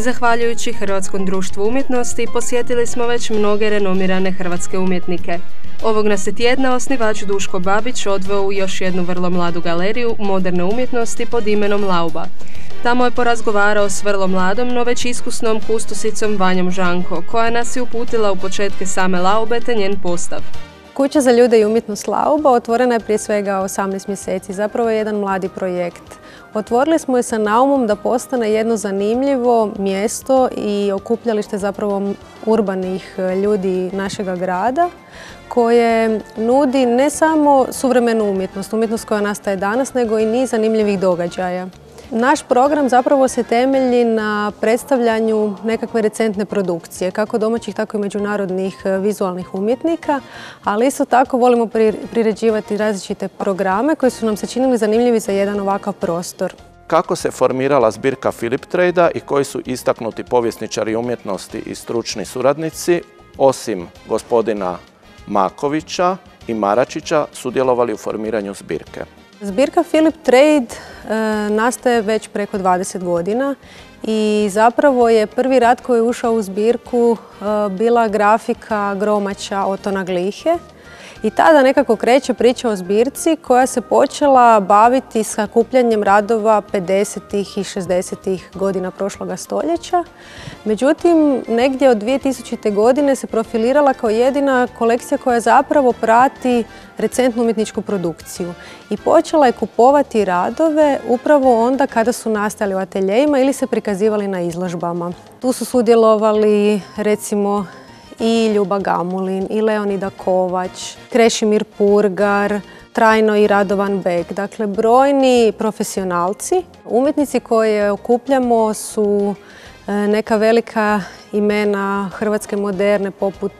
Zahvaljujući Hrvatskom društvu umjetnosti posjetili smo već mnoge renomirane hrvatske umjetnike. Ovog nas je tjedna osnivač Duško Babić odveo u još jednu vrlo mladu galeriju moderne umjetnosti pod imenom Lauba. Tamo je porazgovarao s vrlo mladom, no već iskusnom kustosicom Vanjom Žanko, koja nas je uputila u početke same Laube te njen postav. Kuća za ljude i umjetnost Lauba otvorena je prije svega 18 mjeseci. Zapravo je jedan mladi projekt. Otvorili smo je sa naumom da postane jedno zanimljivo mjesto i okupljalište zapravo urbanih e, ljudi našega grada koje nudi ne samo suvremenu umjetnost, umjetnost koja nastaje danas, nego i niz zanimljivih događaja. Naš program zapravo se temelji na predstavljanju nekakve recentne produkcije, kako domaćih, tako i međunarodnih e, vizualnih umjetnika, ali isto tako volimo priređivati različite programe koji su nam se činili zanimljivi za jedan ovakav prostor. Kako se formirala zbirka Filip Trejda i koji su istaknuti povjesničari umjetnosti i stručni suradnici, osim gospodina Makovića i Maračića, sudjelovali u formiranju zbirke? Zbirka Philip Trade e, nastaje već preko 20 godina i zapravo je prvi rad koji je ušao u zbirku e, bila grafika gromača Otona Glihe i tada nekako kreće priča o zbirci koja se počela baviti sakupljanjem radova 50. i 60. godina prošloga stoljeća. Međutim, negdje od 2000. godine se profilirala kao jedina kolekcija koja zapravo prati recentnu umjetničku produkciju. I počela je kupovati radove upravo onda kada su nastali u ateljejima ili se prikazivali na izložbama. Tu su sudjelovali recimo i Ljuba Gamulin, i Leonida Kovač, Krešimir Purgar, Trajno i Radovan Bek. Dakle, brojni profesionalci. Umjetnici koje okupljamo su e, neka velika imena hrvatske moderne poput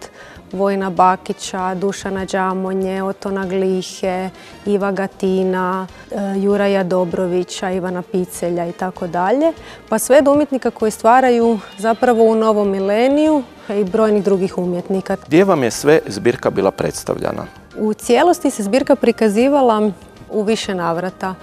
Vojna Bakića, Dušana Đamonje, Otona Glihe, Iva Gatina, e, Juraja Dobrovića, Ivana Picelja i tako dalje. Pa sve do umjetnika koji stvaraju zapravo u novom mileniju i brojnih drugih umjetnika. Gdje vam je sve zbirka bila predstavljana? U cijelosti se zbirka prikazivala u više navrata.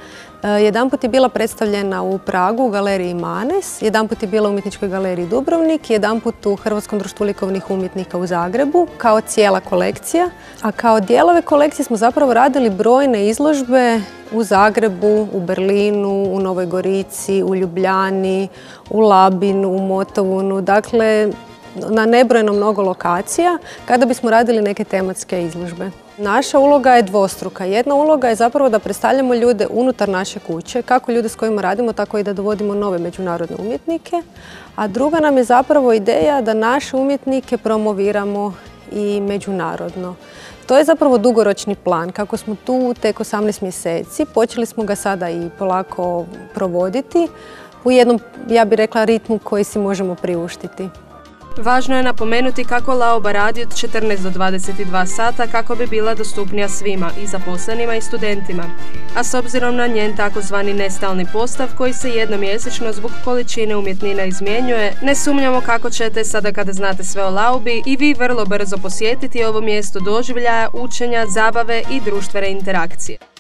E, jedanput je bila predstavljena u Pragu u galeriji Manes, jedanput je bila u umjetničkoj galeriji Dubrovnik, jedanput u Hrvatskom društvu likovnih umjetnika u Zagrebu kao cijela kolekcija. A kao dijelove kolekcije smo zapravo radili brojne izložbe u Zagrebu, u Berlinu, u Novoj Gorici, u Ljubljani, u Labinu, u Motovunu. Dakle, na nebrojeno mnogo lokacija kada bismo radili neke tematske izložbe. Naša uloga je dvostruka. Jedna uloga je zapravo da predstavljamo ljude unutar naše kuće, kako ljude s kojima radimo, tako i da dovodimo nove međunarodne umjetnike. A druga nam je zapravo ideja da naše umjetnike promoviramo i međunarodno. To je zapravo dugoročni plan. Kako smo tu tek 18 mjeseci, počeli smo ga sada i polako provoditi u jednom, ja bih rekla, ritmu koji si možemo priuštiti. Važno je napomenuti kako Laoba radi od 14 do 22 sata kako bi bila dostupnija svima, i zaposlenima i studentima. A s obzirom na njen takozvani nestalni postav koji se jednomjesečno zbog količine umjetnina izmjenjuje, ne sumnjamo kako ćete sada kada znate sve o Laubi i vi vrlo brzo posjetiti ovo mjesto doživljaja, učenja, zabave i društvene interakcije.